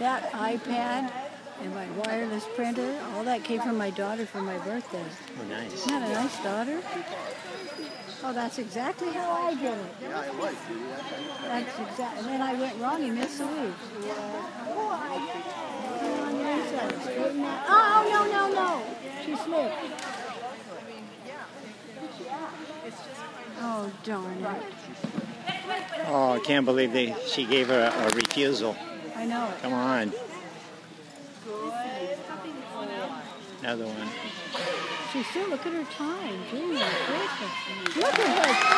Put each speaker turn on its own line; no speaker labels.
That iPad and my wireless printer, all that came from my daughter for my birthday.
Oh, nice.
Isn't that a nice daughter? Oh, that's exactly how I did it.
Yeah, it.
That's exactly. And then I went wrong and missed the weave. Oh, oh, no, no, no. She slipped. Darn it.
Oh, I can't believe they. She gave her a, a refusal.
I know.
Come on. Another one.
She still, look at her time. Gee. Look at her